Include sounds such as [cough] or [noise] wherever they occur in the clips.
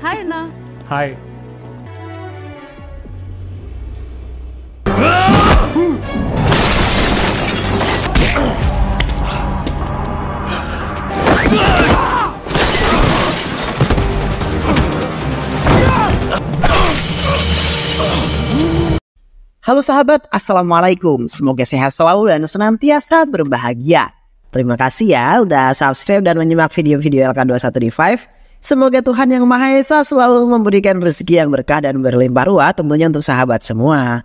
Hai Na. Hai. Halo sahabat, Assalamualaikum. Semoga sehat selalu dan senantiasa berbahagia. Terima kasih ya udah subscribe dan menyimak video-video LK21 Revive. Semoga Tuhan Yang Maha Esa selalu memberikan rezeki yang berkah dan berlimpah ruah tentunya untuk sahabat semua.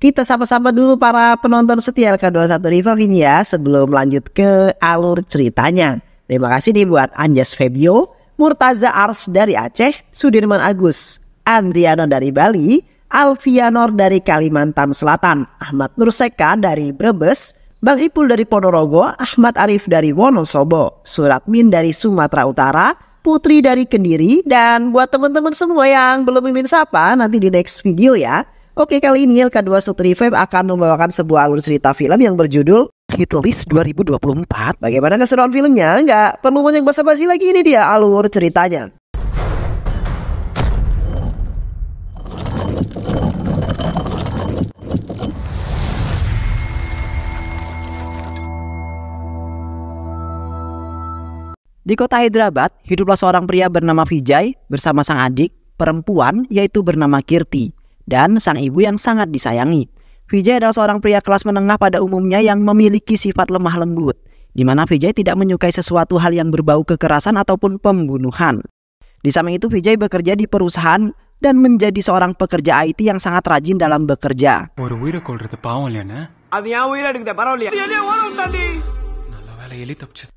Kita sapa-sapa dulu para penonton setia LK21D5 ini ya sebelum lanjut ke alur ceritanya. Terima kasih nih buat Anjas Febio, Murtaza Ars dari Aceh, Sudirman Agus, Andriano dari Bali, Alfianor dari Kalimantan Selatan, Ahmad Nurseka dari Brebes, Bang Ipul dari Ponorogo, Ahmad Arif dari Wonosobo, Suratmin dari Sumatera Utara, Putri dari Kendiri, dan buat teman-teman semua yang belum mimin sapa nanti di next video ya. Oke kali ini LK2 Revive akan membawakan sebuah alur cerita film yang berjudul Hit List 2024. Bagaimana keseruan filmnya? Nggak perlu banyak basa-basi lagi ini dia alur ceritanya. Di kota Hyderabad, hiduplah seorang pria bernama Vijay bersama sang adik, perempuan yaitu bernama Kirti, dan sang ibu yang sangat disayangi. Vijay adalah seorang pria kelas menengah pada umumnya yang memiliki sifat lemah lembut, di mana Vijay tidak menyukai sesuatu hal yang berbau kekerasan ataupun pembunuhan. Di samping itu, Vijay bekerja di perusahaan dan menjadi seorang pekerja IT yang sangat rajin dalam bekerja.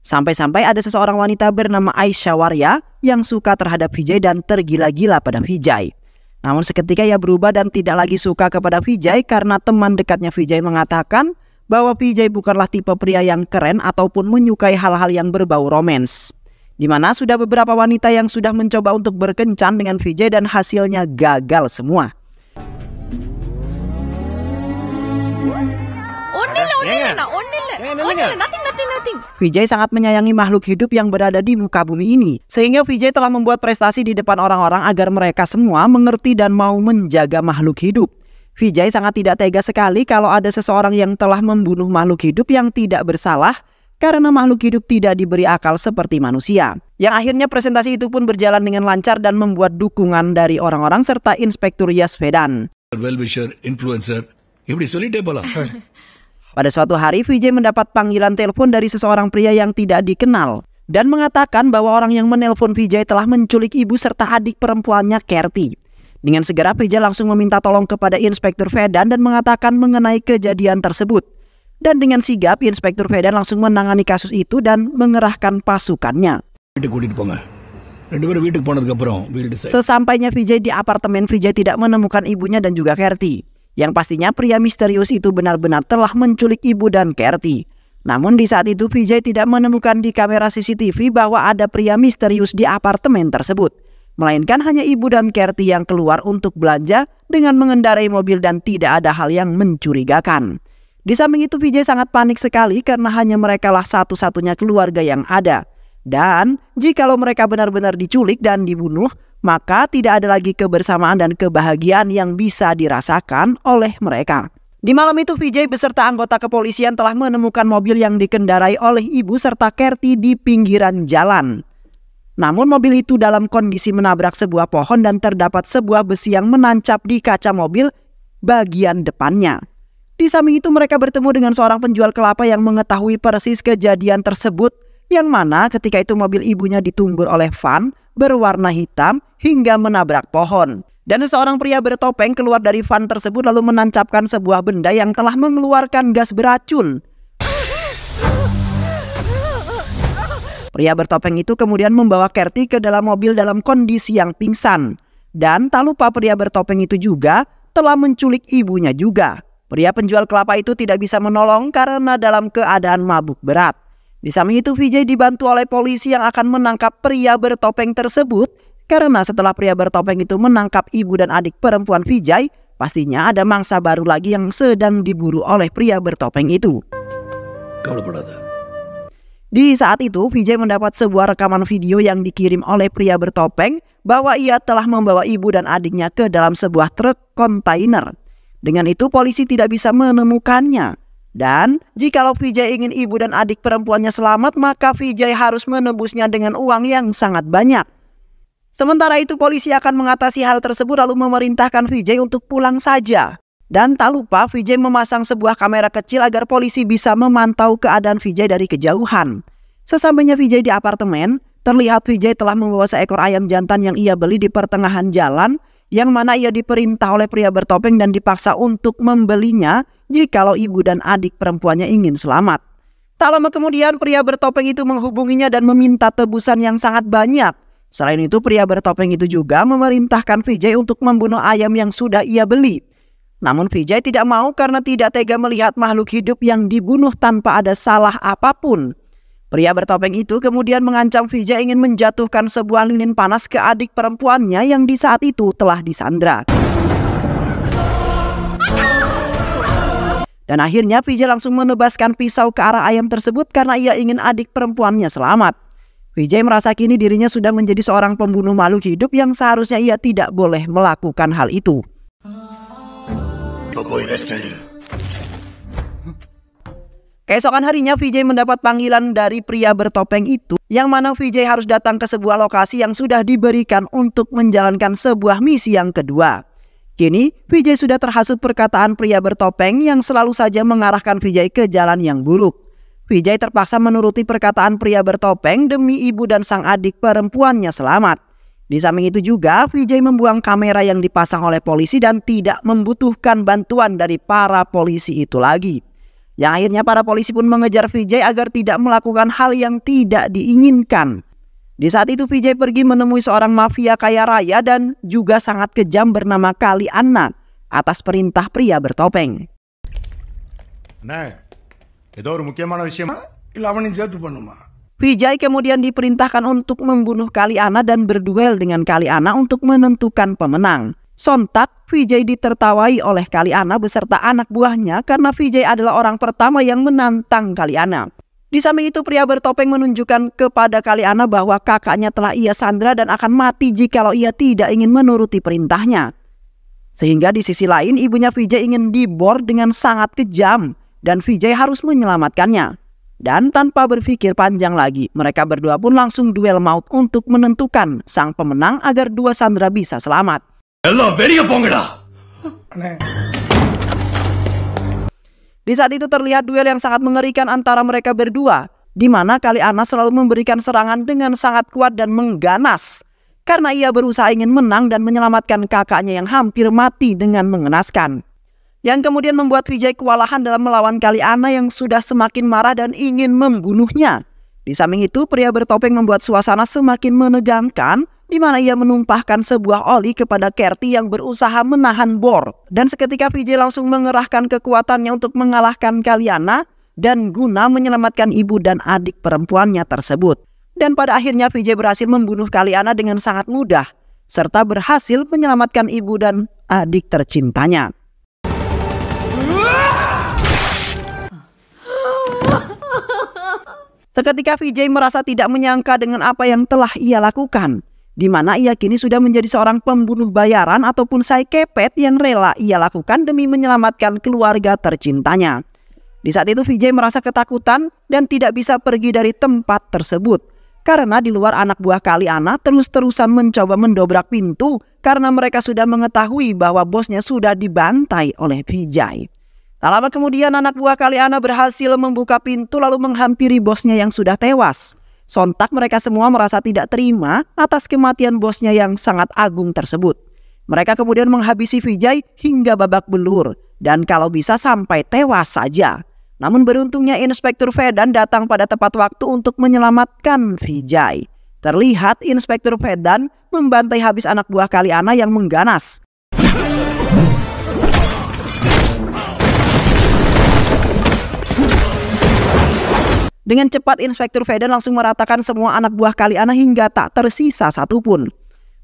Sampai-sampai ada seseorang wanita bernama Aisyah Warya yang suka terhadap Vijay dan tergila-gila pada Vijay. Namun seketika ia berubah dan tidak lagi suka kepada Vijay karena teman dekatnya Vijay mengatakan bahwa Vijay bukanlah tipe pria yang keren ataupun menyukai hal-hal yang berbau romans. Di mana sudah beberapa wanita yang sudah mencoba untuk berkencan dengan Vijay dan hasilnya gagal semua nothing nothing Vijay sangat menyayangi makhluk hidup yang berada di muka bumi ini. Sehingga Vijay telah membuat prestasi di depan orang-orang agar mereka semua mengerti dan mau menjaga makhluk hidup. Vijay sangat tidak tega sekali kalau ada seseorang yang telah membunuh makhluk hidup yang tidak bersalah karena makhluk hidup tidak diberi akal seperti manusia. Yang akhirnya presentasi itu pun berjalan dengan lancar dan membuat dukungan dari orang-orang serta Inspektur Yasvedan. Well-wisher influencer [laughs] இப்படி சொல்லிட்டே போலாம் Pada suatu hari, Vijay mendapat panggilan telepon dari seseorang pria yang tidak dikenal dan mengatakan bahwa orang yang menelpon Vijay telah menculik ibu serta adik perempuannya Kerti. Dengan segera Vijay langsung meminta tolong kepada Inspektur Vedan dan mengatakan mengenai kejadian tersebut. Dan dengan sigap, Inspektur Vedan langsung menangani kasus itu dan mengerahkan pasukannya. Sesampainya Vijay di apartemen, Vijay tidak menemukan ibunya dan juga Kerti. Yang pastinya pria misterius itu benar-benar telah menculik ibu dan Kerti. Namun di saat itu Vijay tidak menemukan di kamera CCTV bahwa ada pria misterius di apartemen tersebut. Melainkan hanya ibu dan Kerti yang keluar untuk belanja dengan mengendarai mobil dan tidak ada hal yang mencurigakan. Di samping itu Vijay sangat panik sekali karena hanya merekalah satu-satunya keluarga yang ada. Dan jikalau mereka benar-benar diculik dan dibunuh, maka tidak ada lagi kebersamaan dan kebahagiaan yang bisa dirasakan oleh mereka. Di malam itu Vijay beserta anggota kepolisian telah menemukan mobil yang dikendarai oleh ibu serta Kerti di pinggiran jalan. Namun mobil itu dalam kondisi menabrak sebuah pohon dan terdapat sebuah besi yang menancap di kaca mobil bagian depannya. Di samping itu mereka bertemu dengan seorang penjual kelapa yang mengetahui persis kejadian tersebut yang mana ketika itu mobil ibunya ditumbur oleh van berwarna hitam hingga menabrak pohon. Dan seorang pria bertopeng keluar dari van tersebut lalu menancapkan sebuah benda yang telah mengeluarkan gas beracun. Pria bertopeng itu kemudian membawa Kerti ke dalam mobil dalam kondisi yang pingsan. Dan tak lupa pria bertopeng itu juga telah menculik ibunya juga. Pria penjual kelapa itu tidak bisa menolong karena dalam keadaan mabuk berat. Di samping itu Vijay dibantu oleh polisi yang akan menangkap pria bertopeng tersebut karena setelah pria bertopeng itu menangkap ibu dan adik perempuan Vijay, pastinya ada mangsa baru lagi yang sedang diburu oleh pria bertopeng itu. Di saat itu, Vijay mendapat sebuah rekaman video yang dikirim oleh pria bertopeng bahwa ia telah membawa ibu dan adiknya ke dalam sebuah truk kontainer. Dengan itu, polisi tidak bisa menemukannya. Dan jikalau Vijay ingin ibu dan adik perempuannya selamat, maka Vijay harus menebusnya dengan uang yang sangat banyak. Sementara itu, polisi akan mengatasi hal tersebut lalu memerintahkan Vijay untuk pulang saja. Dan tak lupa Vijay memasang sebuah kamera kecil agar polisi bisa memantau keadaan Vijay dari kejauhan. Sesampainya Vijay di apartemen, terlihat Vijay telah membawa seekor ayam jantan yang ia beli di pertengahan jalan yang mana ia diperintah oleh pria bertopeng dan dipaksa untuk membelinya jikalau ibu dan adik perempuannya ingin selamat. Tak lama kemudian pria bertopeng itu menghubunginya dan meminta tebusan yang sangat banyak. Selain itu pria bertopeng itu juga memerintahkan Vijay untuk membunuh ayam yang sudah ia beli. Namun Vijay tidak mau karena tidak tega melihat makhluk hidup yang dibunuh tanpa ada salah apa pun. Pria bertopeng itu kemudian mengancam Vijay ingin menjatuhkan sebuah lilin panas ke adik perempuannya yang di saat itu telah disandra. Dan akhirnya Vijay langsung menebaskan pisau ke arah ayam tersebut karena ia ingin adik perempuannya selamat. Vijay merasa kini dirinya sudah menjadi seorang pembunuh makhluk hidup yang seharusnya ia tidak boleh melakukan hal itu. Keesokan harinya Vijay mendapat panggilan dari pria bertopeng itu yang mana Vijay harus datang ke sebuah lokasi yang sudah diberikan untuk menjalankan sebuah misi yang kedua. Kini Vijay sudah terhasut perkataan pria bertopeng yang selalu saja mengarahkan Vijay ke jalan yang buruk. Vijay terpaksa menuruti perkataan pria bertopeng demi ibu dan sang adik perempuannya selamat. Di samping itu juga, Vijay membuang kamera yang dipasang oleh polisi dan tidak membutuhkan bantuan dari para polisi itu lagi. Yang akhirnya para polisi pun mengejar Vijay agar tidak melakukan hal yang tidak diinginkan. Di saat itu Vijay pergi menemui seorang mafia kaya raya dan juga sangat kejam bernama Kali Anak atas perintah pria bertopeng. Vijay kemudian diperintahkan untuk membunuh Kali Anak dan berduel dengan Kali Anak untuk menentukan pemenang. Sontak, Vijay ditertawai oleh Kaliana beserta anak buahnya karena Vijay adalah orang pertama yang menantang Kaliana. Di samping itu pria bertopeng menunjukkan kepada Kaliana bahwa kakaknya telah ia sandra dan akan mati jikalau ia tidak ingin menuruti perintahnya. Sehingga di sisi lain ibunya Vijay ingin dibor dengan sangat kejam dan Vijay harus menyelamatkannya. Dan tanpa berpikir panjang lagi, mereka berdua pun langsung duel maut untuk menentukan sang pemenang agar dua sandera bisa selamat. எல்லாம் வெளிய போங்கடா அண்ணே Di saat itu terlihat duel yang sangat mengerikan antara mereka berdua, di mana Kali Ana selalu memberikan serangan dengan sangat kuat dan mengganas. Karena ia berusaha ingin menang dan menyelamatkan kakaknya yang hampir mati dengan mengenaskan. Yang kemudian membuat Vijay kewalahan dalam melawan Kali Ana yang sudah semakin marah dan ingin membunuhnya. Di samping itu, pria bertopeng membuat suasana semakin menegangkan di mana ia menumpahkan sebuah oli kepada Kerti yang berusaha menahan bor. Dan seketika Vijay langsung mengerahkan kekuatannya untuk mengalahkan Kaliana dan guna menyelamatkan ibu dan adik perempuannya tersebut. Dan pada akhirnya Vijay berhasil membunuh Kaliana dengan sangat mudah, serta berhasil menyelamatkan ibu dan adik tercintanya. Seketika Vijay merasa tidak menyangka dengan apa yang telah ia lakukan, di mana ia kini sudah menjadi seorang pembunuh bayaran ataupun saikepet yang rela ia lakukan demi menyelamatkan keluarga tercintanya. Di saat itu Vijay merasa ketakutan dan tidak bisa pergi dari tempat tersebut. Karena di luar anak buah Kaliana terus-terusan mencoba mendobrak pintu karena mereka sudah mengetahui bahwa bosnya sudah dibantai oleh Vijay. Tak lama kemudian anak buah Kaliana berhasil membuka pintu lalu menghampiri bosnya yang sudah tewas. Sontak mereka semua merasa tidak terima atas kematian bosnya yang sangat agung tersebut. Mereka kemudian menghabisi Vijay hingga babak belur dan kalau bisa sampai tewas saja. Namun beruntungnya Inspektur Vedan datang pada tepat waktu untuk menyelamatkan Vijay. Terlihat Inspektur Vedan membantai habis anak buah Kaliana yang mengganas. Dengan cepat Inspektur Vedan langsung meratakan semua anak buah Kaliana hingga tak tersisa satupun.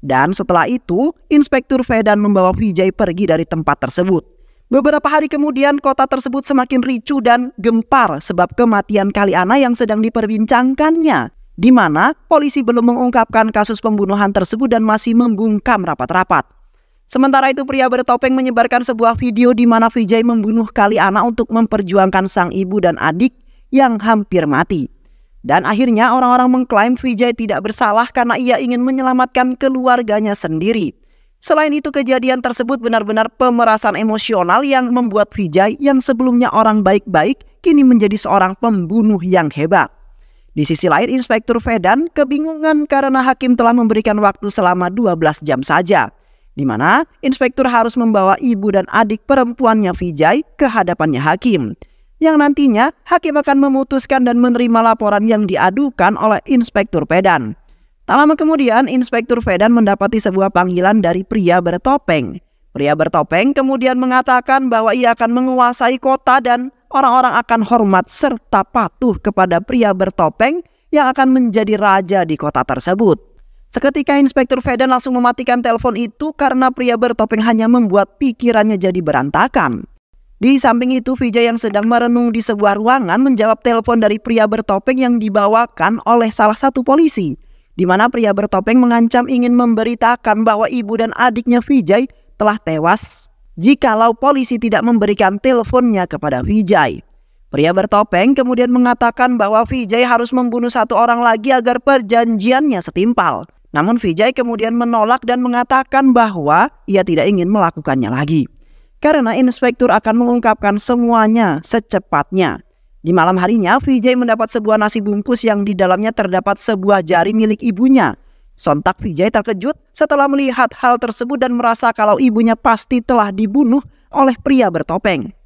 Dan setelah itu, Inspektur Vedan membawa Vijay pergi dari tempat tersebut. Beberapa hari kemudian kota tersebut semakin ricu dan gempar sebab kematian Kaliana yang sedang diperbincangkannya di mana polisi belum mengungkapkan kasus pembunuhan tersebut dan masih membungkam rapat-rapat. Sementara itu pria bertopeng menyebarkan sebuah video di mana Vijay membunuh Kaliana untuk memperjuangkan sang ibu dan adik yang hampir mati. Dan akhirnya orang-orang mengklaim Vijay tidak bersalah karena ia ingin menyelamatkan keluarganya sendiri. Selain itu kejadian tersebut benar-benar pemerasan emosional yang membuat Vijay yang sebelumnya orang baik-baik kini menjadi seorang pembunuh yang hebat. Di sisi lain Inspektur Vedan kebingungan karena hakim telah memberikan waktu selama 12 jam saja. Di mana inspektur harus membawa ibu dan adik perempuannya Vijay ke hadapannya hakim. Yang nantinya hakim akan memutuskan dan menerima laporan yang diadukan oleh Inspektur Vedan. Tak lama kemudian, Inspektur Vedan mendapati sebuah panggilan dari pria bertopeng. Pria bertopeng kemudian mengatakan bahwa ia akan menguasai kota dan orang-orang akan hormat serta patuh kepada pria bertopeng yang akan menjadi raja di kota tersebut. Seketika Inspektur Vedan langsung mematikan telepon itu karena pria bertopeng hanya membuat pikirannya jadi berantakan. Di samping itu, Vijay yang sedang merenung di sebuah ruangan menjawab telepon dari pria bertopeng yang dibawakan oleh salah satu polisi di mana pria bertopeng mengancam ingin memberitakan bahwa ibu dan adiknya Vijay telah tewas jikalau polisi tidak memberikan teleponnya kepada Vijay. Pria bertopeng kemudian mengatakan bahwa Vijay harus membunuh satu orang lagi agar perjanjiannya setimpal. Namun Vijay kemudian menolak dan mengatakan bahwa ia tidak ingin melakukannya lagi. Karena inspektur akan mengungkapkan semuanya secepatnya. Di malam harinya, Vijay mendapat sebuah nasi bungkus yang di dalamnya terdapat sebuah jari milik ibunya. Sontak Vijay terkejut setelah melihat hal tersebut dan merasa kalau ibunya pasti telah dibunuh oleh pria bertopeng.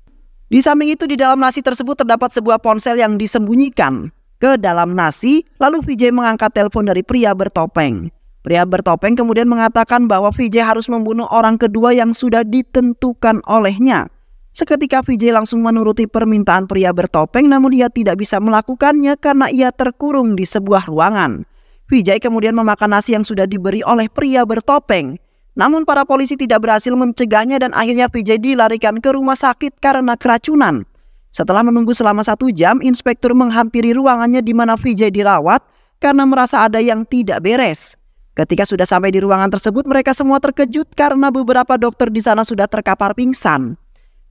Di samping itu di dalam nasi tersebut terdapat sebuah ponsel yang disembunyikan ke dalam nasi, lalu Vijay mengangkat telepon dari pria bertopeng. Pria bertopeng kemudian mengatakan bahwa Vijay harus membunuh orang kedua yang sudah ditentukan olehnya. Seketika Vijay langsung menuruti permintaan pria bertopeng namun ia tidak bisa melakukannya karena ia terkurung di sebuah ruangan. Vijay kemudian memakan nasi yang sudah diberi oleh pria bertopeng. Namun para polisi tidak berhasil mencegahnya dan akhirnya Vijay dilarikan ke rumah sakit karena keracunan. Setelah menunggu selama satu jam, inspektur menghampiri ruangannya di mana Vijay dirawat karena merasa ada yang tidak beres. Ketika sudah sampai di ruangan tersebut, mereka semua terkejut karena beberapa dokter di sana sudah terkapar pingsan.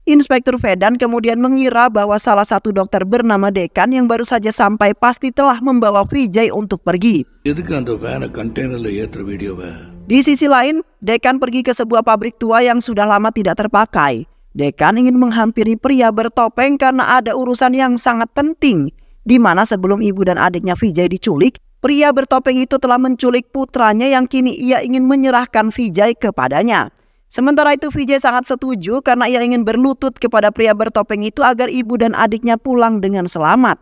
Inspektur Fedan kemudian mengira bahwa salah satu dokter bernama Dekan yang baru saja sampai pasti telah membawa Vijay untuk pergi. Di sisi lain, Dekan pergi ke sebuah pabrik tua yang sudah lama tidak terpakai. Dekan ingin menghampiri pria bertopeng karena ada urusan yang sangat penting, di mana sebelum ibu dan adiknya Vijay diculik, pria bertopeng itu telah menculik putranya yang kini ia ingin menyerahkan Vijay kepadanya. Sementara itu Vijay sangat setuju karena ia ingin berlutut kepada pria bertopeng itu agar ibu dan adiknya pulang dengan selamat.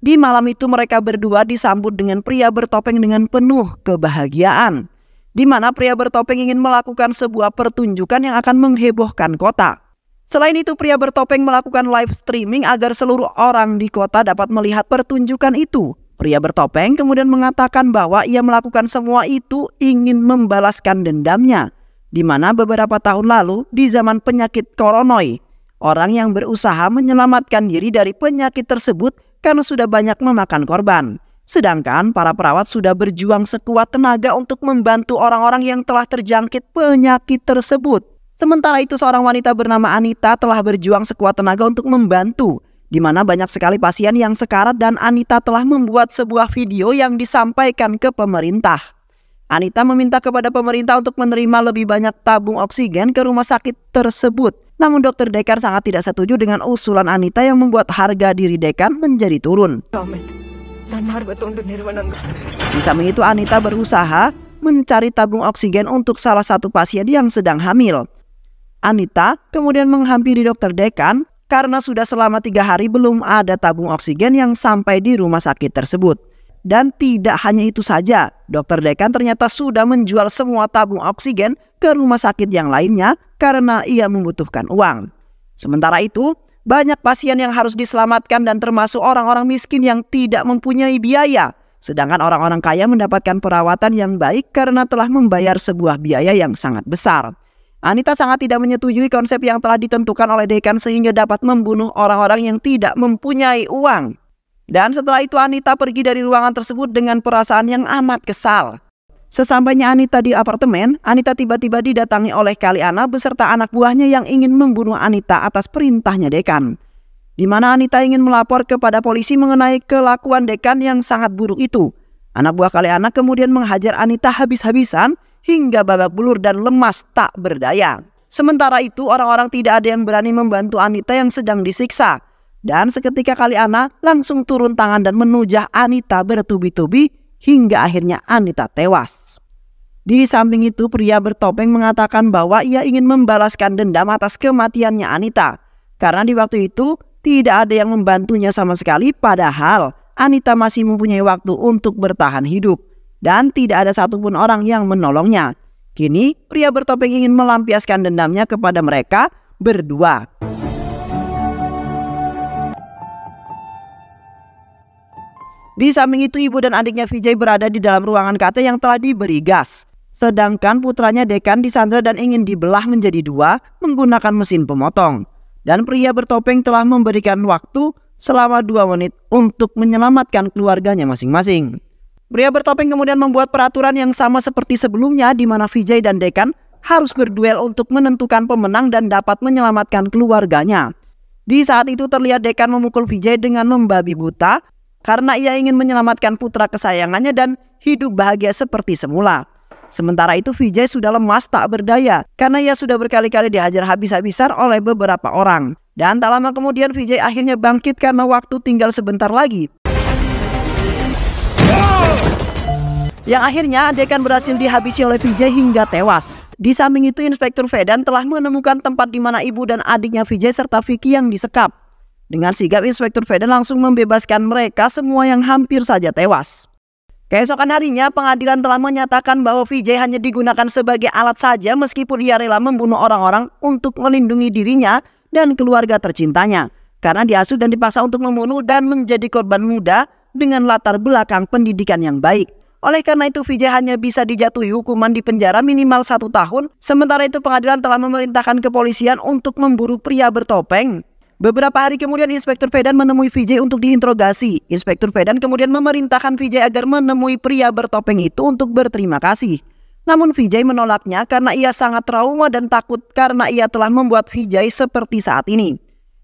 Di malam itu mereka berdua disambut dengan pria bertopeng dengan penuh kebahagiaan. Di mana pria bertopeng ingin melakukan sebuah pertunjukan yang akan menghebohkan kota. Selain itu pria bertopeng melakukan live streaming agar seluruh orang di kota dapat melihat pertunjukan itu. Pria bertopeng kemudian mengatakan bahwa ia melakukan semua itu ingin membalaskan dendamnya di mana beberapa tahun lalu di zaman penyakit koronoi, orang yang berusaha menyelamatkan diri dari penyakit tersebut karena sudah banyak memakan korban. Sedangkan para perawat sudah berjuang sekuat tenaga untuk membantu orang-orang yang telah terjangkit penyakit tersebut. Sementara itu seorang wanita bernama Anita telah berjuang sekuat tenaga untuk membantu, di mana banyak sekali pasien yang sekarat dan Anita telah membuat sebuah video yang disampaikan ke pemerintah. Anita meminta kepada pemerintah untuk menerima lebih banyak tabung oksigen ke rumah sakit tersebut. Namun dokter Dekan sangat tidak setuju dengan usulan Anita yang membuat harga diri Dekan menjadi turun. Di samping itu Anita berusaha mencari tabung oksigen untuk salah satu pasien yang sedang hamil. Anita kemudian menghampiri dokter Dekan karena sudah selama tiga hari belum ada tabung oksigen yang sampai di rumah sakit tersebut. Dan tidak hanya itu saja, dokter Dekan ternyata sudah menjual semua tabung oksigen ke rumah sakit yang lainnya karena ia membutuhkan uang. Sementara itu, banyak pasien yang harus diselamatkan dan termasuk orang-orang miskin yang tidak mempunyai biaya. Sedangkan orang-orang kaya mendapatkan perawatan yang baik karena telah membayar sebuah biaya yang sangat besar. Anita sangat tidak menyetujui konsep yang telah ditentukan oleh dekan sehingga dapat membunuh orang-orang yang tidak mempunyai uang. Dan setelah itu Anita pergi dari ruangan tersebut dengan perasaan yang amat kesal. Sesampainya Anita di apartemen, Anita tiba-tiba didatangi oleh Kaliana beserta anak buahnya yang ingin membunuh Anita atas perintahnya dekan. Di mana Anita ingin melapor kepada polisi mengenai kelakuan dekan yang sangat buruk itu. Anak buah Kaliana kemudian menghajar Anita habis-habisan hingga babak belur dan lemas tak berdaya. Sementara itu orang-orang tidak ada yang berani membantu Anita yang sedang disiksa. Dan seketika kali Ana langsung turun tangan dan menujah Anita bertubi-tubi hingga akhirnya Anita tewas. Di samping itu pria bertopeng mengatakan bahwa ia ingin membalaskan dendam atas kematiannya Anita. Karena di waktu itu tidak ada yang membantunya sama sekali padahal Anita masih mempunyai waktu untuk bertahan hidup dan tidak ada satupun orang yang menolongnya. Kini, pria bertopeng ingin melampiaskan dendamnya kepada mereka berdua. Di samping itu, ibu dan adiknya Vijay berada di dalam ruangan KT yang telah diberi gas. Sedangkan putranya Dekan disandra dan ingin dibelah menjadi dua menggunakan mesin pemotong. Dan pria bertopeng telah memberikan waktu selama dua menit untuk menyelamatkan keluarganya masing-masing. Pria bertopeng kemudian membuat peraturan yang sama seperti sebelumnya di mana Vijay dan Dekan harus berduel untuk menentukan pemenang dan dapat menyelamatkan keluarganya. Di saat itu terlihat Dekan memukul Vijay dengan membabi buta karena ia ingin menyelamatkan putra kesayangannya dan hidup bahagia seperti semula. Sementara itu Vijay sudah lemas tak berdaya karena ia sudah berkali-kali dihajar habis-habisan oleh beberapa orang. Dan tak lama kemudian Vijay akhirnya bangkit karena waktu tinggal sebentar lagi. Yang akhirnya Dekan berhasil dihabisi oleh Vijay hingga tewas. Di samping itu Inspektur Vedan telah menemukan tempat di mana ibu dan adiknya Vijay serta Vicky yang disekap. Dengan sigap Inspektur Vedan langsung membebaskan mereka semua yang hampir saja tewas. Keesokan harinya pengadilan telah menyatakan bahwa Vijay hanya digunakan sebagai alat saja meskipun ia rela membunuh orang-orang untuk melindungi dirinya dan keluarga tercintanya. Karena diasuh dan dipaksa untuk membunuh dan menjadi korban muda dengan latar belakang pendidikan yang baik. Oleh karena itu Vijay hanya bisa dijatuhi hukuman di penjara minimal satu tahun. Sementara itu pengadilan telah memerintahkan kepolisian untuk memburu pria bertopeng. Beberapa hari kemudian Inspektur Vedan menemui Vijay untuk diinterogasi. Inspektur Vedan kemudian memerintahkan Vijay agar menemui pria bertopeng itu untuk berterima kasih. Namun Vijay menolaknya karena ia sangat trauma dan takut karena ia telah membuat Vijay seperti saat ini.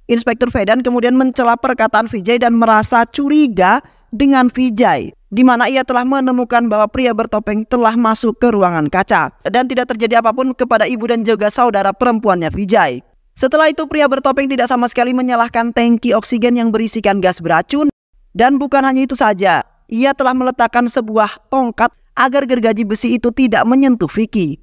Inspektur Vedan kemudian mencela perkataan Vijay dan merasa curiga dengan Vijay di mana ia telah menemukan bahwa pria bertopeng telah masuk ke ruangan kaca dan tidak terjadi apa pun kepada ibu dan juga saudara perempuannya Vijay. Setelah itu pria bertopeng tidak sama sekali menyalahkan tangki oksigen yang berisikan gas beracun dan bukan hanya itu saja, ia telah meletakkan sebuah tongkat agar gergaji besi itu tidak menyentuh Vicky.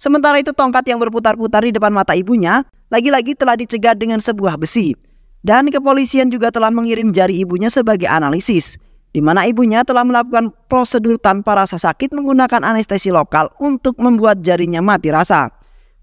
Sementara itu tongkat yang berputar-putar di depan mata ibunya lagi-lagi telah dicegat dengan sebuah besi. Dan kepolisian juga telah mengirim jari ibunya sebagai analisis di mana ibunya telah melakukan prosedur tanpa rasa sakit menggunakan anestesi lokal untuk membuat jarinya mati rasa.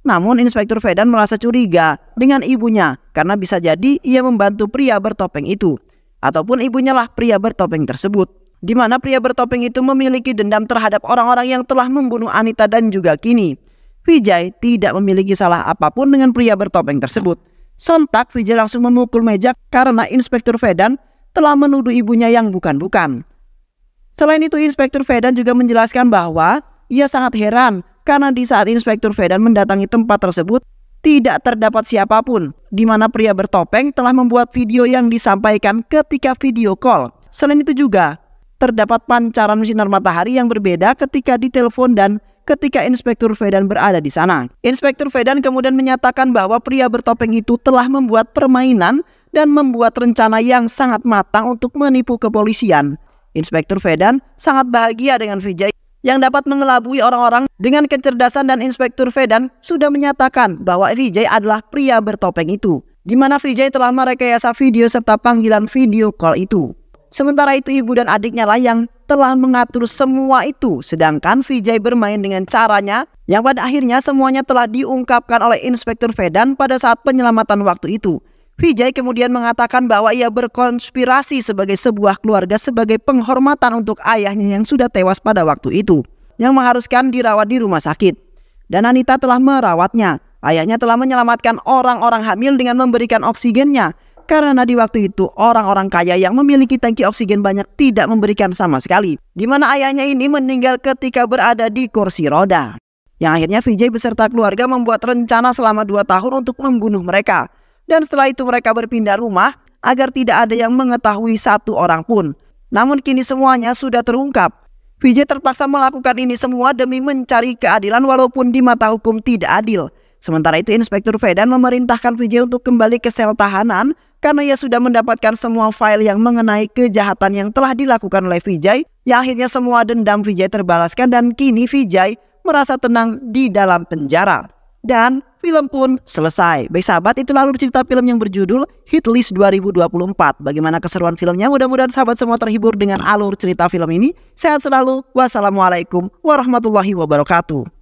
Namun Inspektur Vedan merasa curiga dengan ibunya karena bisa jadi ia membantu pria bertopeng itu. Ataupun ibunya lah pria bertopeng tersebut. Di mana pria bertopeng itu memiliki dendam terhadap orang-orang yang telah membunuh Anita dan juga Kini. Vijay tidak memiliki salah apa pun dengan pria bertopeng tersebut. Sontak Vijay langsung memukul meja karena Inspektur Vedan telah menuduh ibunya yang bukan-bukan. Selain itu, Inspektur Vedan juga menjelaskan bahwa ia sangat heran karena di saat Inspektur Vedan mendatangi tempat tersebut, tidak terdapat siapa pun, di mana pria bertopeng telah membuat video yang disampaikan ketika video call. Selain itu juga, terdapat pancaran sinar matahari yang berbeda ketika ditelepon dan ketika Inspektur Vedan berada di sana. Inspektur Vedan kemudian menyatakan bahwa pria bertopeng itu telah membuat permainan dan membuat rencana yang sangat matang untuk menipu kepolisian. Inspektur Vedan sangat bahagia dengan Vijay yang dapat mengelabui orang-orang dengan kecerdasan dan Inspektur Vedan sudah menyatakan bahwa Vijay adalah pria bertopeng itu, di mana Vijay telah merekayasa video serta panggilan video call itu. Sementara itu ibu dan adiknya lah yang telah mengatur semua itu, sedangkan Vijay bermain dengan caranya yang pada akhirnya semuanya telah diungkapkan oleh Inspektur Vedan pada saat penyelamatan waktu itu. Vijay kemudian mengatakan bahwa ia berkonspirasi sebagai sebuah keluarga sebagai penghormatan untuk ayahnya yang sudah tewas pada waktu itu, yang mengharuskan dirawat di rumah sakit. Dan Anita telah merawatnya. Ayahnya telah menyelamatkan orang-orang hamil dengan memberikan oksigennya. Karena di waktu itu orang-orang kaya yang memiliki tangki oksigen banyak tidak memberikan sama sekali. Di mana ayahnya ini meninggal ketika berada di kursi roda. Yang akhirnya Vijay beserta keluarga membuat rencana selama 2 tahun untuk membunuh mereka. Dan setelah itu mereka berpindah rumah agar tidak ada yang mengetahui satu orang pun. Namun kini semuanya sudah terungkap. Vijay terpaksa melakukan ini semua demi mencari keadilan walaupun di mata hukum tidak adil. Sementara itu Inspektur Vedan memerintahkan Vijay untuk kembali ke sel tahanan karena ia sudah mendapatkan semua file yang mengenai kejahatan yang telah dilakukan oleh Vijay. Yang akhirnya semua dendam Vijay terbalaskan dan kini Vijay merasa tenang di dalam penjara. Dan film pun selesai. Baik sahabat, itu lalu cerita film yang berjudul Hit List 2024. Bagaimana keseruan filmnya? Mudah-mudahan sahabat semua terhibur dengan alur cerita film ini. Sehat selalu. Wassalamualaikum warahmatullahi wabarakatuh.